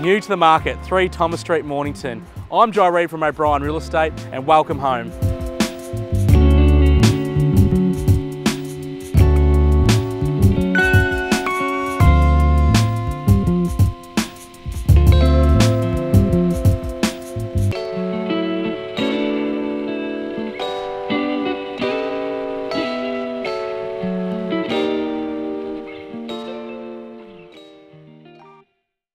New to the market, 3 Thomas Street, Mornington. I'm Jai Reid from O'Brien Real Estate and welcome home.